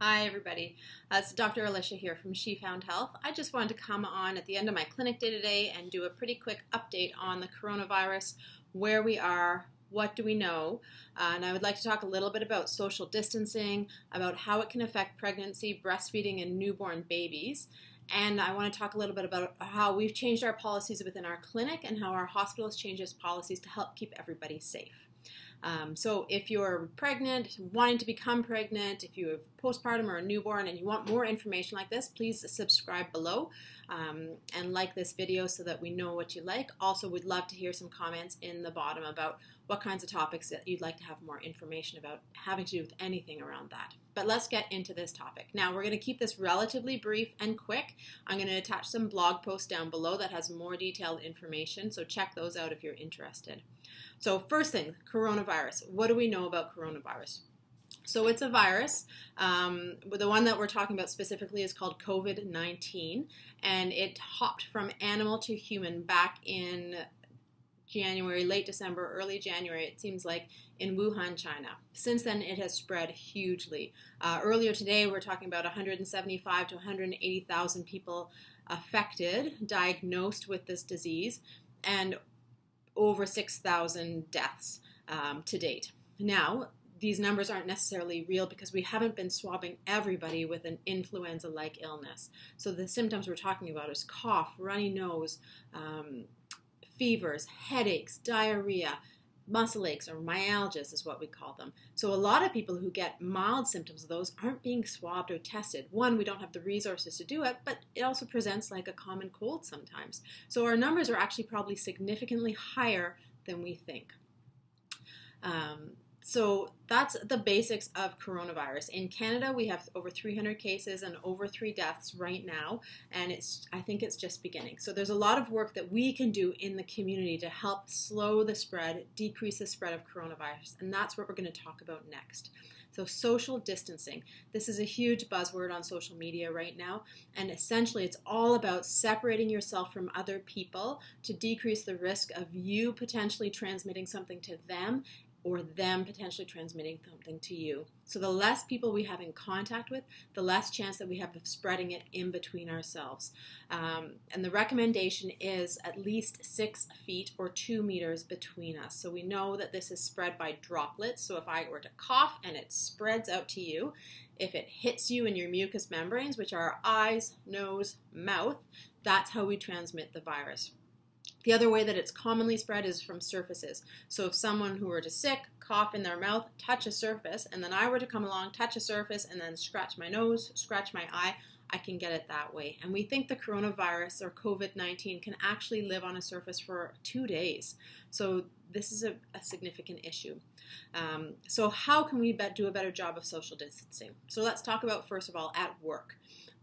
Hi, everybody. Uh, it's Dr. Alicia here from She Found Health. I just wanted to come on at the end of my clinic day today and do a pretty quick update on the coronavirus, where we are, what do we know, uh, and I would like to talk a little bit about social distancing, about how it can affect pregnancy, breastfeeding, and newborn babies. And I want to talk a little bit about how we've changed our policies within our clinic and how our hospitals changed its policies to help keep everybody safe. Um, so if you're pregnant, wanting to become pregnant, if you have postpartum or a newborn and you want more information like this, please subscribe below um, and like this video so that we know what you like. Also, we'd love to hear some comments in the bottom about what kinds of topics that you'd like to have more information about having to do with anything around that. But let's get into this topic. Now, we're going to keep this relatively brief and quick. I'm going to attach some blog posts down below that has more detailed information, so check those out if you're interested. So, first thing, coronavirus. What do we know about coronavirus? So it's a virus. Um, the one that we're talking about specifically is called COVID 19, and it hopped from animal to human back in January, late December, early January, it seems like, in Wuhan, China. Since then, it has spread hugely. Uh, earlier today, we're talking about 175 to 180,000 people affected, diagnosed with this disease, and over 6,000 deaths um, to date. Now, these numbers aren't necessarily real because we haven't been swabbing everybody with an influenza like illness. So the symptoms we're talking about is cough, runny nose, um, fevers, headaches, diarrhea, muscle aches or myalgias is what we call them. So a lot of people who get mild symptoms of those aren't being swabbed or tested. One, we don't have the resources to do it, but it also presents like a common cold sometimes. So our numbers are actually probably significantly higher than we think. Um, so that's the basics of coronavirus. In Canada, we have over 300 cases and over three deaths right now, and it's I think it's just beginning. So there's a lot of work that we can do in the community to help slow the spread, decrease the spread of coronavirus, and that's what we're going to talk about next. So, social distancing. This is a huge buzzword on social media right now. And essentially, it's all about separating yourself from other people to decrease the risk of you potentially transmitting something to them or them potentially transmitting something to you. So the less people we have in contact with, the less chance that we have of spreading it in between ourselves. Um, and the recommendation is at least six feet or two meters between us. So we know that this is spread by droplets. So if I were to cough and it spreads out to you, if it hits you in your mucous membranes, which are eyes, nose, mouth, that's how we transmit the virus. The other way that it's commonly spread is from surfaces. So if someone who were to sick, cough in their mouth, touch a surface, and then I were to come along, touch a surface, and then scratch my nose, scratch my eye, I can get it that way. And we think the coronavirus or COVID 19 can actually live on a surface for two days. So this is a, a significant issue. Um, so, how can we do a better job of social distancing? So, let's talk about first of all at work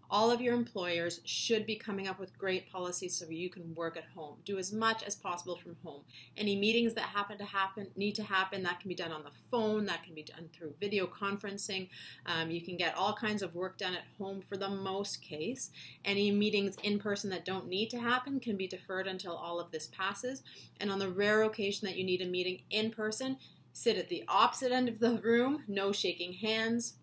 all of your employers should be coming up with great policies so you can work at home. Do as much as possible from home. Any meetings that happen to happen need to happen. That can be done on the phone. That can be done through video conferencing. Um, you can get all kinds of work done at home for the most case. Any meetings in person that don't need to happen can be deferred until all of this passes. And on the rare occasion that you need a meeting in person, sit at the opposite end of the room. No shaking hands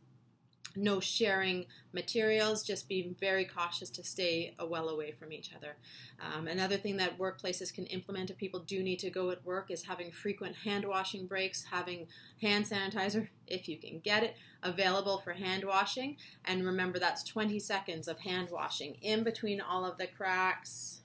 no sharing materials, just be very cautious to stay well away from each other. Um, another thing that workplaces can implement if people do need to go at work is having frequent hand washing breaks, having hand sanitizer, if you can get it, available for hand washing. And remember, that's 20 seconds of hand washing in between all of the cracks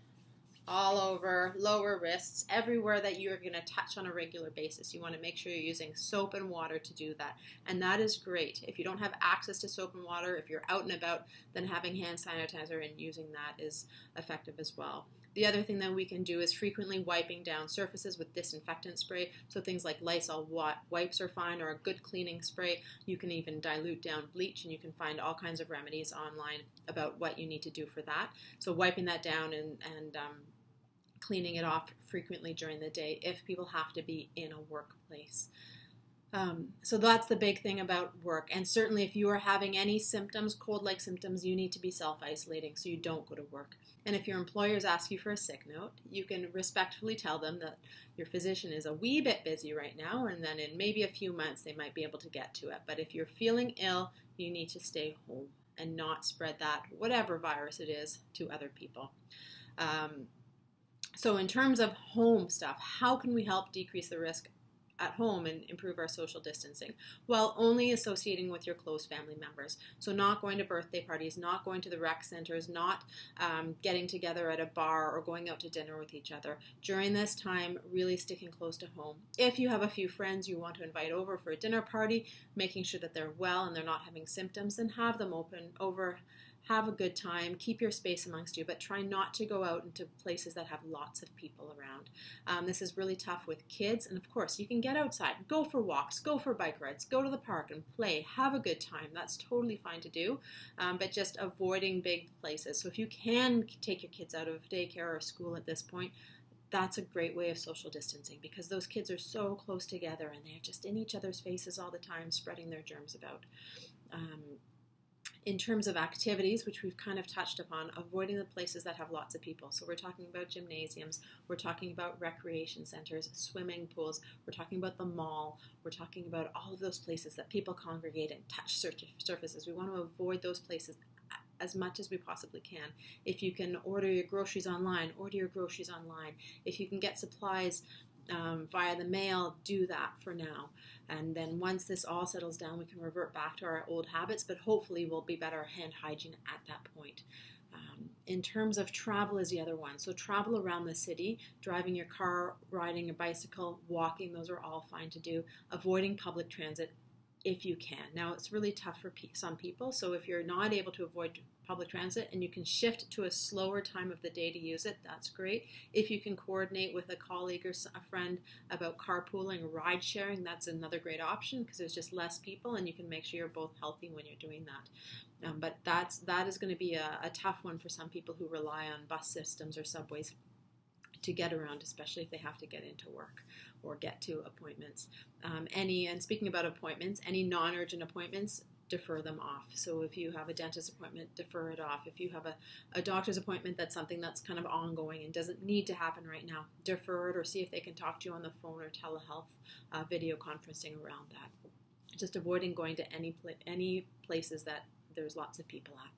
all over, lower wrists, everywhere that you're going to touch on a regular basis. You want to make sure you're using soap and water to do that. And that is great. If you don't have access to soap and water, if you're out and about, then having hand sanitizer and using that is effective as well. The other thing that we can do is frequently wiping down surfaces with disinfectant spray. So things like Lysol wipes are fine, or a good cleaning spray. You can even dilute down bleach, and you can find all kinds of remedies online about what you need to do for that. So wiping that down and, and um, cleaning it off frequently during the day if people have to be in a workplace. Um, so that's the big thing about work. And certainly, if you are having any symptoms, cold like symptoms, you need to be self isolating so you don't go to work. And if your employers ask you for a sick note, you can respectfully tell them that your physician is a wee bit busy right now, and then in maybe a few months they might be able to get to it. But if you're feeling ill, you need to stay home and not spread that, whatever virus it is, to other people. Um, so, in terms of home stuff, how can we help decrease the risk at home and improve our social distancing? Well, only associating with your close family members. So, not going to birthday parties, not going to the rec centers, not um, getting together at a bar or going out to dinner with each other. During this time, really sticking close to home. If you have a few friends you want to invite over for a dinner party, making sure that they're well and they're not having symptoms, then have them open over have a good time, keep your space amongst you, but try not to go out into places that have lots of people around. Um, this is really tough with kids, and of course, you can get outside, go for walks, go for bike rides, go to the park and play, have a good time. That's totally fine to do, um, but just avoiding big places. So if you can take your kids out of daycare or school at this point, that's a great way of social distancing because those kids are so close together and they're just in each other's faces all the time, spreading their germs about. Um, in terms of activities, which we've kind of touched upon, avoiding the places that have lots of people. So we're talking about gymnasiums, we're talking about recreation centers, swimming pools, we're talking about the mall, we're talking about all of those places that people congregate and touch surfaces. We want to avoid those places as much as we possibly can. If you can order your groceries online, order your groceries online. If you can get supplies um, via the mail, do that for now. And then once this all settles down, we can revert back to our old habits, but hopefully we'll be better hand hygiene at that point. Um, in terms of travel is the other one. So travel around the city, driving your car, riding a bicycle, walking, those are all fine to do. Avoiding public transit if you can. Now it's really tough for some people, so if you're not able to avoid public transit and you can shift to a slower time of the day to use it, that's great. If you can coordinate with a colleague or a friend about carpooling or ride sharing, that's another great option because there's just less people and you can make sure you're both healthy when you're doing that. Um, but that's that is going to be a, a tough one for some people who rely on bus systems or subways to get around, especially if they have to get into work or get to appointments. Um, any and speaking about appointments, any non-urgent appointments, defer them off. So if you have a dentist appointment, defer it off. If you have a, a doctor's appointment that's something that's kind of ongoing and doesn't need to happen right now, defer it or see if they can talk to you on the phone or telehealth uh, video conferencing around that. Just avoiding going to any any places that there's lots of people at.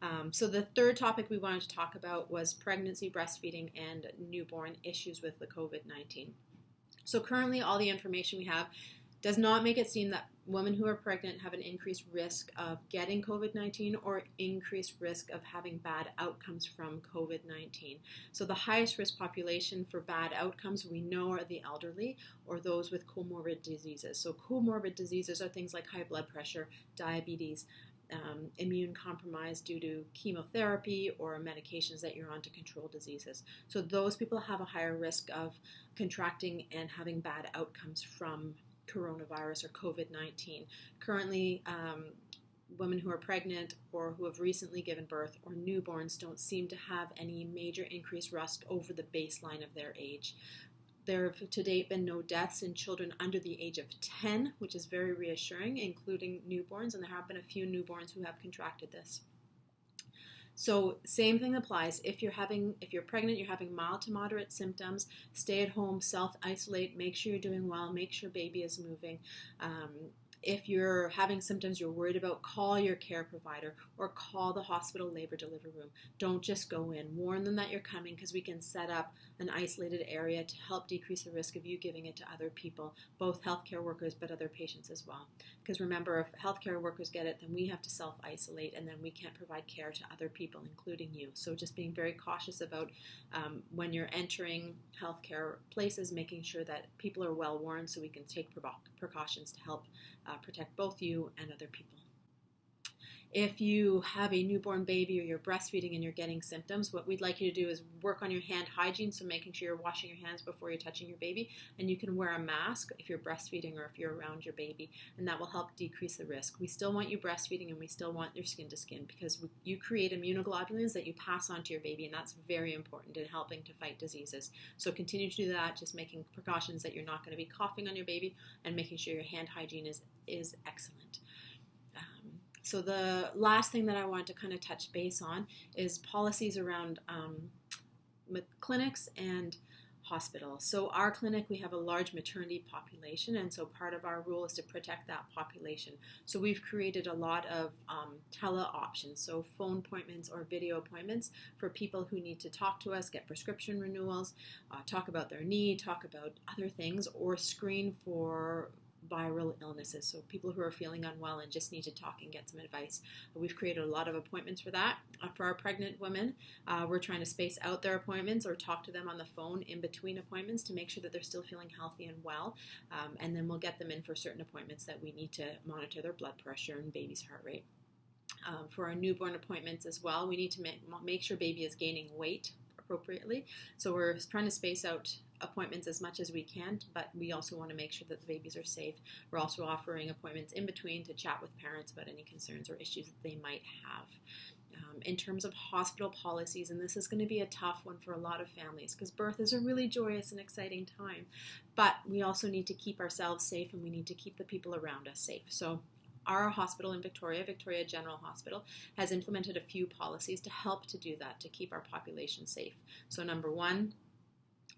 Um, so the third topic we wanted to talk about was pregnancy, breastfeeding, and newborn issues with the COVID-19. So currently, all the information we have does not make it seem that women who are pregnant have an increased risk of getting COVID 19 or increased risk of having bad outcomes from COVID 19. So, the highest risk population for bad outcomes we know are the elderly or those with comorbid diseases. So, comorbid diseases are things like high blood pressure, diabetes. Um, immune compromise due to chemotherapy or medications that you're on to control diseases. So, those people have a higher risk of contracting and having bad outcomes from coronavirus or COVID 19. Currently, um, women who are pregnant or who have recently given birth or newborns don't seem to have any major increased risk over the baseline of their age. There have to date been no deaths in children under the age of 10, which is very reassuring, including newborns, and there have been a few newborns who have contracted this. So same thing applies. If you're having, if you're pregnant, you're having mild to moderate symptoms, stay at home, self isolate, make sure you're doing well, make sure baby is moving. Um, if you're having symptoms you're worried about, call your care provider or call the hospital labor delivery room. Don't just go in. Warn them that you're coming because we can set up an isolated area to help decrease the risk of you giving it to other people, both healthcare workers but other patients as well. Because remember, if healthcare workers get it, then we have to self isolate and then we can't provide care to other people, including you. So just being very cautious about um, when you're entering healthcare places, making sure that people are well warned so we can take precautions to help uh, protect both you and other people. If you have a newborn baby or you're breastfeeding and you're getting symptoms, what we'd like you to do is work on your hand hygiene, so making sure you're washing your hands before you're touching your baby. And you can wear a mask if you're breastfeeding or if you're around your baby, and that will help decrease the risk. We still want you breastfeeding and we still want your skin to skin because you create immunoglobulins that you pass on to your baby, and that's very important in helping to fight diseases. So continue to do that, just making precautions that you're not going to be coughing on your baby and making sure your hand hygiene is, is excellent. So the last thing that I want to kind of touch base on is policies around um, clinics and hospital. So, our clinic, we have a large maternity population, and so part of our rule is to protect that population. So, we've created a lot of um, tele options, so phone appointments or video appointments for people who need to talk to us, get prescription renewals, uh, talk about their need, talk about other things, or screen for viral illnesses. So, people who are feeling unwell and just need to talk and get some advice. We've created a lot of appointments for that. Uh, for our pregnant women, uh, we're trying to space out their appointments or talk to them on the phone in between appointments to make sure that they're still feeling healthy and well. Um, and then we'll get them in for certain appointments that we need to monitor their blood pressure and baby's heart rate. Um, for our newborn appointments as well, we need to make, make sure baby is gaining weight appropriately. So we're trying to space out appointments as much as we can, but we also want to make sure that the babies are safe. We're also offering appointments in between to chat with parents about any concerns or issues that they might have. Um, in terms of hospital policies, and this is going to be a tough one for a lot of families because birth is a really joyous and exciting time, but we also need to keep ourselves safe and we need to keep the people around us safe. So, our hospital in Victoria, Victoria General Hospital, has implemented a few policies to help to do that, to keep our population safe. So, number one,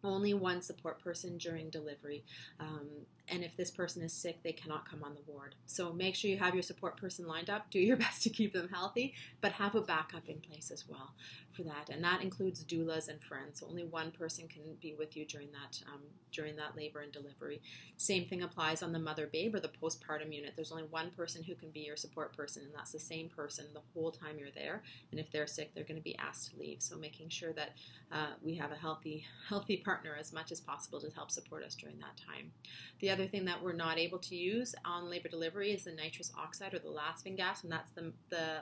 only one support person during delivery. Um, and if this person is sick, they cannot come on the ward. So make sure you have your support person lined up. Do your best to keep them healthy, but have a backup in place as well for that. And that includes doulas and friends. Only one person can be with you during that um, during that labor and delivery. Same thing applies on the mother babe or the postpartum unit. There's only one person who can be your support person, and that's the same person the whole time you're there. And if they're sick, they're going to be asked to leave. So making sure that uh, we have a healthy healthy partner as much as possible to help support us during that time. The other thing that we're not able to use on labor delivery is the nitrous oxide or the laughing gas, and that's the, the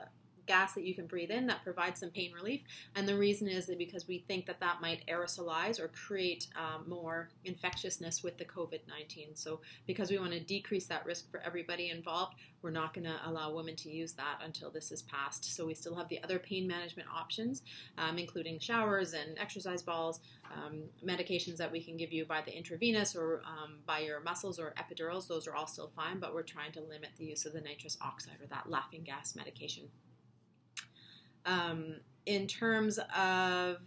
gas that you can breathe in that provides some pain relief. And the reason is that because we think that that might aerosolize or create um, more infectiousness with the COVID 19. So, because we want to decrease that risk for everybody involved, we're not going to allow women to use that until this is passed. So, we still have the other pain management options, um, including showers and exercise balls, um, medications that we can give you by the intravenous or um, by your muscles or epidurals. Those are all still fine, but we're trying to limit the use of the nitrous oxide or that laughing gas medication. Um, in terms of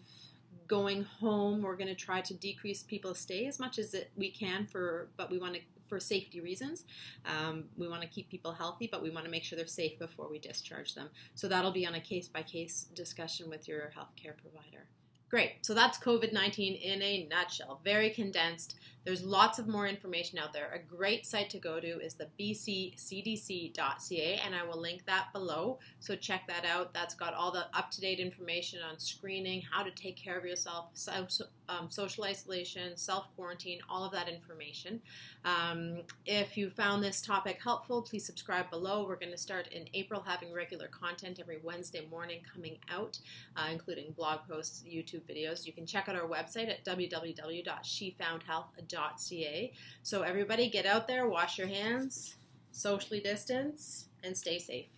going home, we're going to try to decrease people's stay as much as we can for, but we want to for safety reasons. Um, we want to keep people healthy, but we want to make sure they're safe before we discharge them. So that'll be on a case by case discussion with your healthcare provider. Great. So that's COVID 19 in a nutshell. Very condensed. There's lots of more information out there. A great site to go to is the bccdc.ca, and I will link that below. So check that out. That's got all the up to date information on screening, how to take care of yourself, um, social isolation, self quarantine, all of that information. Um, if you found this topic helpful, please subscribe below. We're going to start in April having regular content every Wednesday morning coming out, uh, including blog posts, YouTube videos. You can check out our website at www.shefoundhealth.ca. So everybody get out there, wash your hands, socially distance, and stay safe.